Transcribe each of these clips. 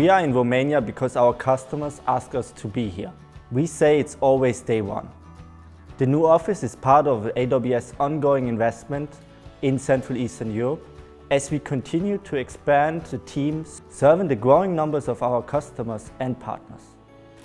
We are in Romania because our customers ask us to be here. We say it's always day one. The new office is part of AWS ongoing investment in Central Eastern Europe as we continue to expand the teams serving the growing numbers of our customers and partners.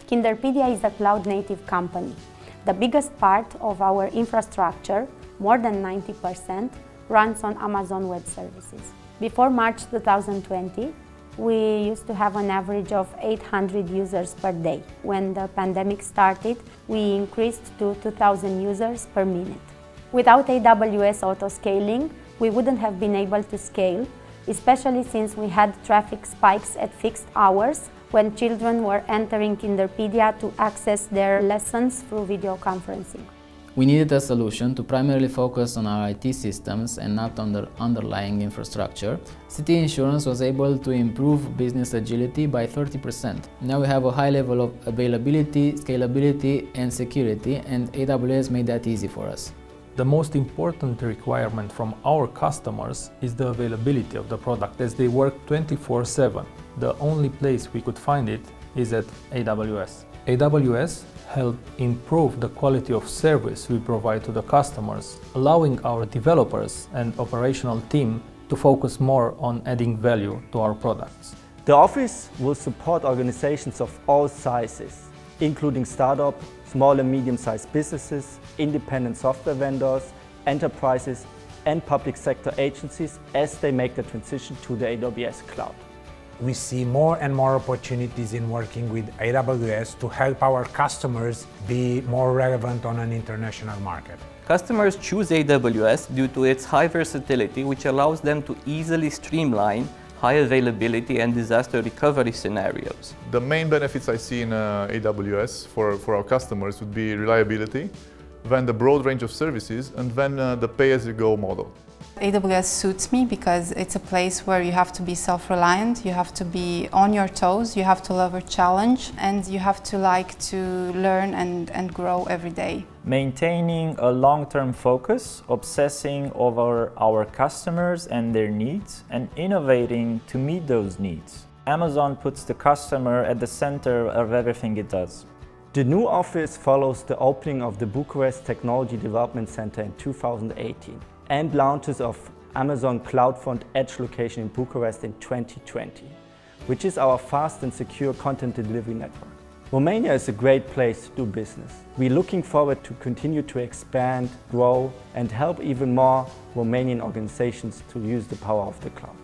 Kinderpedia is a cloud-native company. The biggest part of our infrastructure, more than 90%, runs on Amazon Web Services. Before March 2020, we used to have an average of 800 users per day. When the pandemic started, we increased to 2,000 users per minute. Without AWS auto-scaling, we wouldn't have been able to scale, especially since we had traffic spikes at fixed hours when children were entering Kinderpedia to access their lessons through video conferencing. We needed a solution to primarily focus on our IT systems and not on the underlying infrastructure. City Insurance was able to improve business agility by 30%. Now we have a high level of availability, scalability and security and AWS made that easy for us. The most important requirement from our customers is the availability of the product as they work 24-7. The only place we could find it is at AWS. AWS help improve the quality of service we provide to the customers, allowing our developers and operational team to focus more on adding value to our products. The office will support organizations of all sizes, including startup, small and medium-sized businesses, independent software vendors, enterprises and public sector agencies as they make the transition to the AWS cloud we see more and more opportunities in working with AWS to help our customers be more relevant on an international market. Customers choose AWS due to its high versatility, which allows them to easily streamline high availability and disaster recovery scenarios. The main benefits I see in uh, AWS for, for our customers would be reliability, then the broad range of services, and then uh, the pay-as-you-go model. AWS suits me because it's a place where you have to be self-reliant, you have to be on your toes, you have to love a challenge and you have to like to learn and, and grow every day. Maintaining a long-term focus, obsessing over our customers and their needs and innovating to meet those needs. Amazon puts the customer at the center of everything it does. The new office follows the opening of the Bucharest Technology Development Center in 2018 and launches of Amazon CloudFront Edge location in Bucharest in 2020, which is our fast and secure content delivery network. Romania is a great place to do business. We're looking forward to continue to expand, grow and help even more Romanian organizations to use the power of the cloud.